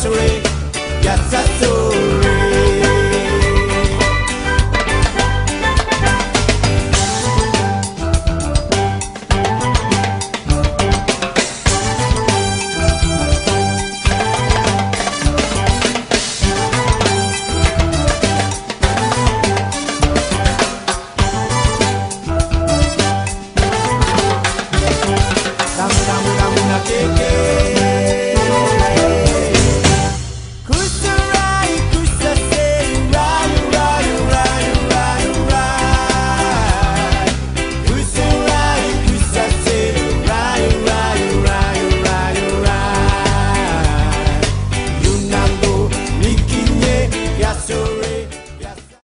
Yasuri, Yasasuri.